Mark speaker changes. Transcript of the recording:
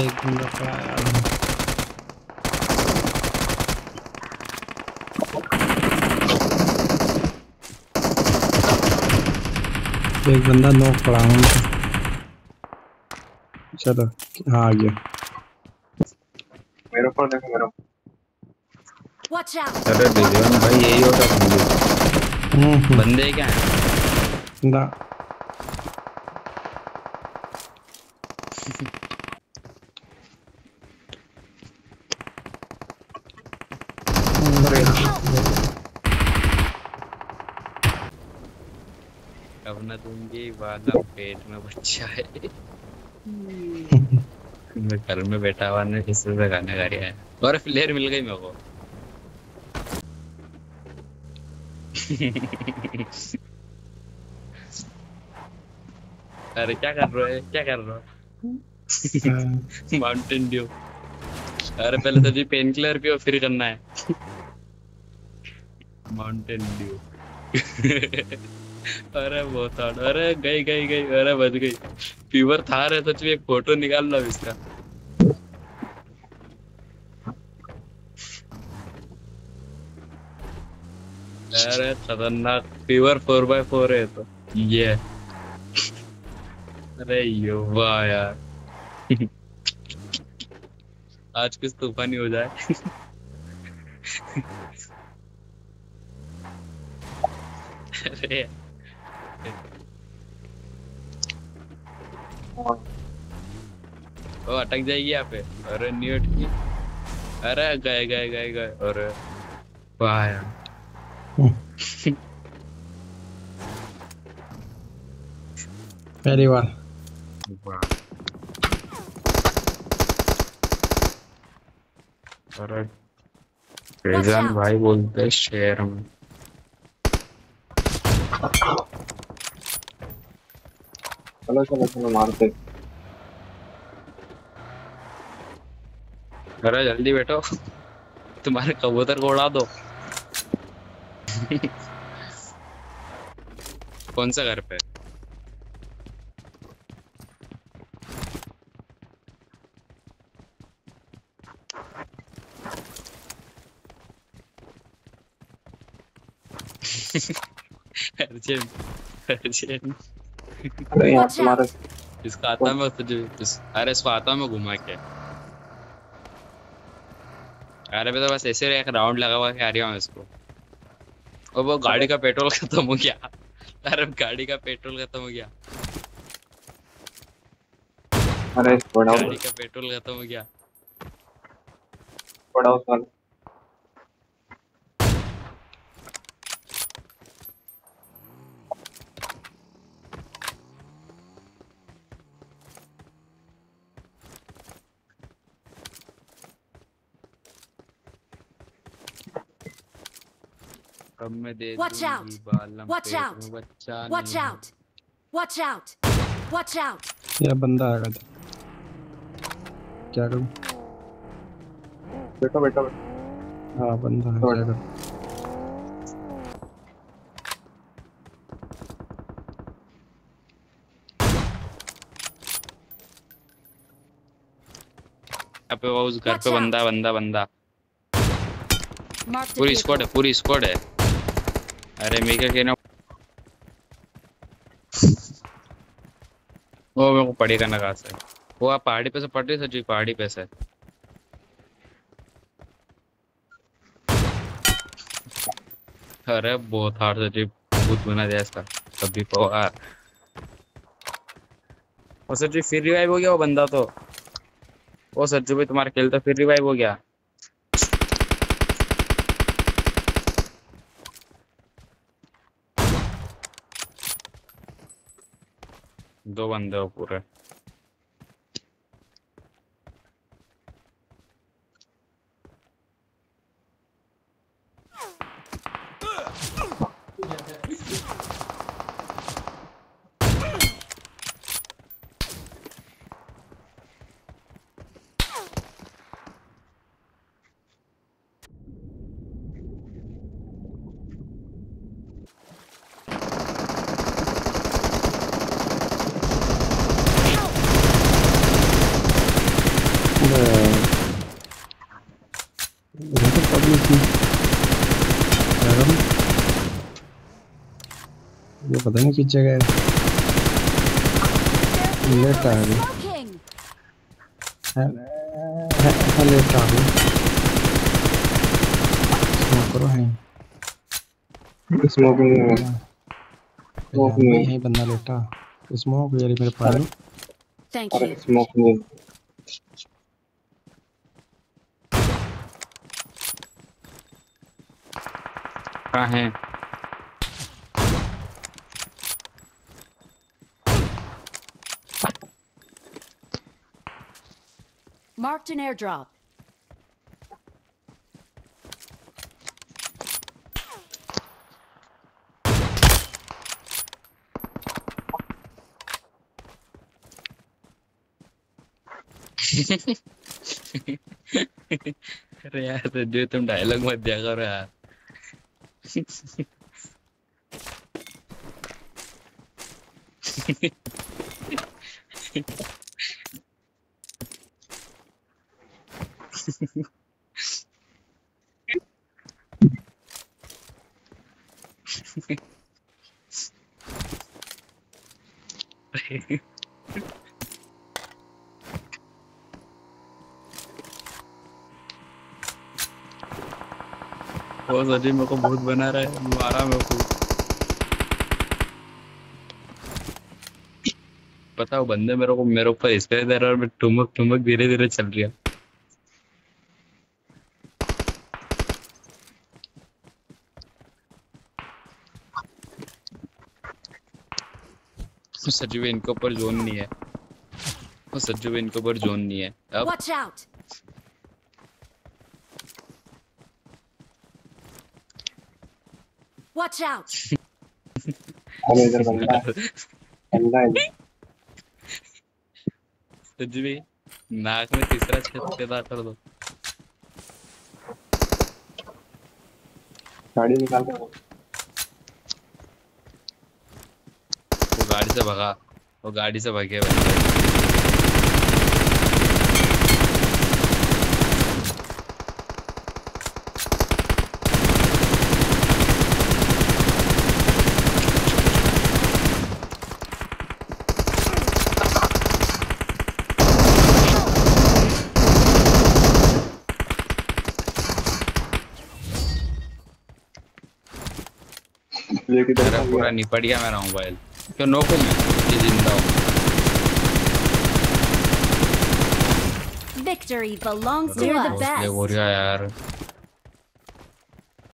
Speaker 1: एक बंदा एक बंदा नोक पड़ा है चलो हाँ आ गया।
Speaker 2: मेरे ऊपर देखो मेरे
Speaker 3: Watch out!
Speaker 4: अरे भाई यही होता है। बंदे
Speaker 1: हम्म, हम्म,
Speaker 4: बंदे क्या है?
Speaker 1: ना।
Speaker 4: अब न दूँगी वाला पेट में बच्चा है मैं घर में बैठा हुआ ने किसी से गाने गा रहा है। और प्लेयर मिल गई मेरे को। अरे क्या कर रहे हो? क्या कर रहे हाँ, माउंटेन ड्यू अरे पहले तो जी पेन किलर पियो फिर करना है। माउंटेन ड्यू अरे बहुत हार्ड अरे गई गई गई अरे बच गई। फीवर था रे सच में एक फ़ोटो निकाल लो इसका। अरे खतरनाक। फीवर फोर बाय फोर है तो। ये अरे युवा यार। आज कुछ तूफानी हो जाए। अरे वो अटक जाएगी यहाँ पे। अरे नहीं अटकी। अरे गए गए गए गए। अरे वाह यार।
Speaker 1: पहली बार।
Speaker 4: अरे फैजान भाई बोलते हैं शहर में
Speaker 2: चलो चलो चलो मारते
Speaker 4: अरे जल्दी बैठो तुम्हारे कबूतर को उड़ा दो कौन सा घर पे अर्जुन अर्जुन
Speaker 2: अरे
Speaker 3: Watch
Speaker 4: इसका आता में तुझे अरे इसको आता में घुमा के अरे मैं तो बस ऐसे एक राउंड लगा हुआ के आ रहा हूँ इसको। और वो गाड़ी का पेट्रोल खत्म हो गया। अरे गाड़ी का पेट्रोल खत्म हो गया।
Speaker 2: अरे बड़ा
Speaker 4: गाड़ी का पेट्रोल खत्म हो गया।
Speaker 2: बड़ा साल।
Speaker 4: कब मैं दे
Speaker 3: Watch out! Watch out! Watch out! Watch out! Watch out!
Speaker 1: या बंदा आएगा था क्या करूँ
Speaker 2: बैठो बैठो।
Speaker 1: हाँ बंदा है करूँ
Speaker 4: यहाँ पे वो उस घर पे बंदा बंदा बंदा पूरी. स्क्वाड है पूरी स्क्वाड है अरे मैं क्या कहना वो मेरे को पड़ेगा ना कहाँ से? वो आप पहाड़ी पे से पड़ रही सची पहाड़ी पे से। अरे बहुत हार्ड सची भूत बना दिया इसका। कभी पवार और सची फिर रिवाइव हो गया वो बंदा तो? वो सज्जू भाई तुम्हारा खेल तो फिर रिवाइव हो गया। दो बंदे हो पूरे।
Speaker 1: What the fuck is this? ये पता नहीं पीछे
Speaker 3: गए
Speaker 1: लेट आ गए। लेट आ गए। करो है।
Speaker 2: स्मोकिंग में
Speaker 1: स्मोक में यही बंदा लेटा। स्मोक यार मेरे पास।
Speaker 2: स्मोक में
Speaker 4: कहाँ है
Speaker 3: Marked an airdrop.
Speaker 4: अरे यार जो तुम डायलॉग मत दिया करो Okay. वो सची मेरे को भूत बना रहा है। मारा मेरे को। पता वो बंदे मेरे को मेरे ऊपर स्प्रे दे रहा है और मैं ठुमक ठुमक धीरे धीरे चल रही सचिव इनके ऊपर जोन नहीं है। वो सचिव इनके ऊपर जोन नहीं है। अब
Speaker 3: Watch out!
Speaker 2: अरे इधर बंदा है बंदा है
Speaker 4: सचिव नाक में तीसरा छेद पैदा कर दो
Speaker 2: गाड़ी निकाल के
Speaker 4: वो गाड़ी से भगा वो गाड़ी से भागे बंदा मेरा पूरा? निपट गया मेरा मोबाइल क्यों? नोको मैं ये ज़िंदा हूँ।
Speaker 3: Victory belongs to us.
Speaker 4: यार।